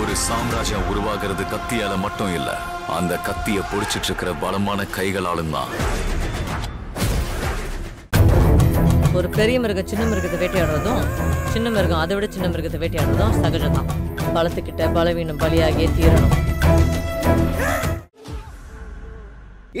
ஒரு சாம்ராஜ்யம் உருவாகிறது கத்தியால மட்டும் இல்ல. அந்த கத்திய பொடிச்சிட்டு இருக்கிற பலமான கைகளாலும் தான். ஒரு பெரிய மிருகம் சின்ன மிருகத்தை வேட்டையாடுறதும் சின்ன மிருகம் அதை விட சின்ன மிருகத்தை வேட்டையாடுறதும் சகஜம்தான். பலத்துக்கிட்ட பலவீனம் பலியாகியே தீரணும்.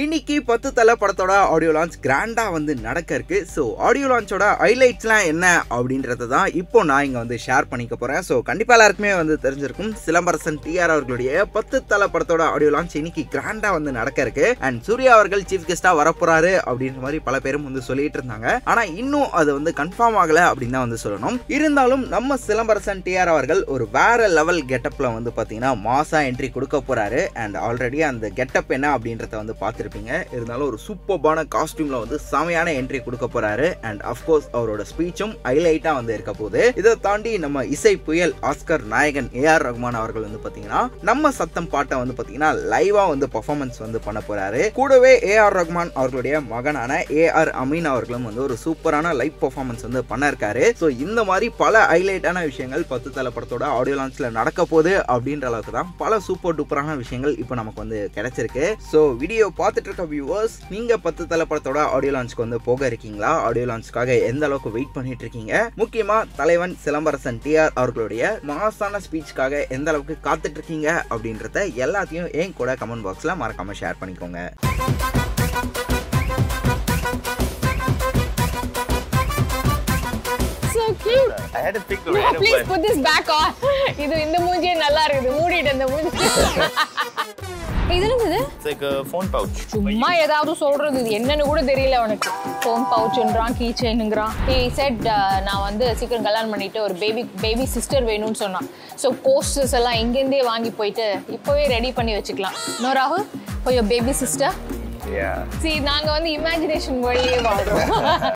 இன்னைக்கு பத்து தலை படத்தோட ஆடியோ லான்ச் கிராண்டா வந்து நடக்க இருக்கு. ஸோ ஆடியோ லான்ச்சோட ஹைலைட்ஸ்லாம் என்ன அப்படின்றத தான் இப்போ நான் இங்கே வந்து ஷேர் பண்ணிக்க போகிறேன் ஸோ கண்டிப்பாக எல்லாருக்குமே வந்து தெரிஞ்சிருக்கும். சிலம்பரசன் டிஆர் அவர்களுடைய பத்து தலை படத்தோட ஆடியோ லான்ச் இன்னைக்கு கிராண்டா வந்து நடக்க இருக்கு. அண்ட் சூர்யா அவர்கள் சீஃப் கெஸ்ட்டாக வரப்போறாரு அப்படின்ற மாதிரி பல பேரும் வந்து சொல்லிட்டு இருந்தாங்க. ஆனால் இன்னும் அது வந்து கன்ஃபார்ம் ஆகலை அப்படின்னு தான் வந்து சொல்லணும். இருந்தாலும் நம்ம சிலம்பரசன் டிஆர் அவர்கள் ஒரு வேற லெவல் கெட்டப்பில் வந்து பார்த்தீங்கன்னா மாசா என்ட்ரி கொடுக்க போறாரு. அண்ட் ஆல்ரெடி அந்த கெட்டப் என்ன அப்படின்றத வந்து பார்த்துருப்பீங்க இருந்தாலும் ஒரு சூப்பர்பான காஸ்டியூம்ல வந்து செமையான என்ட்ரி கொடுக்க போறாரு. அண்ட் அஃப்கோர்ஸ் அவரோட ஸ்பீச்சும் ஹைலைட்டாக வந்து இருக்க போகுது. இதை தாண்டி நம்ம இசை புயல் ஆஸ்கர் நாயகன் ஏஆர் ரஹ்மான் அவர்கள் வந்து பாத்தீங்கன்னா நம்ம சத்தம் பாட்டை வந்து பார்த்தீங்கன்னா லைவாக வந்து பர்ஃபார்மன்ஸ் வந்து பண்ண போறாரு. கூடவே ஏஆர் ரஹ்மான் அவர்களுடைய மகனான ஏஆர் அமீன் அவர்களும் வந்து ஒரு சூப்பரான லைவ் பர்ஃபார்மன்ஸ் வந்து பண்ண இருக்காரு ஸோ இந்த மாதிரி பல ஹைலைட்டான விஷயங்கள் பத்து தலை படத்தோட ஆடியோ லான்ச்சில் நடக்க போகுது அப்படின்ற அளவுக்கு தான் பல சூப்பர் டூப்பரான விஷயங்கள் இப்போ நமக்கு வந்து கிடைச்சிருக்கு. ஸோ வீடியோ பார்த்து பார்த்துட்டு இருக்க வியூவர்ஸ் நீங்க பத்து தலை படத்தோட ஆடியோ லான்ச்க்கு வந்து போக இருக்கீங்களா ஆடியோ லான்ச்க்காக எந்த அளவுக்கு வெயிட் பண்ணிட்டு இருக்கீங்க முக்கியமா தலைவன் சிலம்பரசன் டிஆர் அவர்களுடைய மாசான ஸ்பீச்சுக்காக எந்த அளவுக்கு காத்துட்டு இருக்கீங்க அப்படின்றத எல்லாத்தையும் என் கூட கமெண்ட் பாக்ஸ்ல மறக்காம ஷேர் பண்ணிக்கோங்க So cute. I had to pick a No, random please one. put this back on. இது இந்த மூஞ்சியே நல்லா இருக்குது மூடிட்டு இந்த மூஞ்சி இது என்னது. சும்மா ஏதாவது சொல்றது இது என்னன்னு கூட தெரியல அவனுக்கு ஃபோன் பவுச்சுன்றான் கீ செயினுங்கிறான் ஹி செட் நான் வந்து சீக்கிரம் கல்யாணம் பண்ணிட்டு ஒரு பேபி பேபி சிஸ்டர் வேணும்னு சொன்னான். ஸோ போஸ்டர்ஸ் எல்லாம் இங்கேருந்தே வாங்கி போயிட்டு இப்போவே ரெடி பண்ணி வச்சுக்கலாம். நோ ராகுல் பேபி சிஸ்டர் Yeah. சி நாங்க வந்து இமேஜினேஷன் வழியே வாழ்றோம்.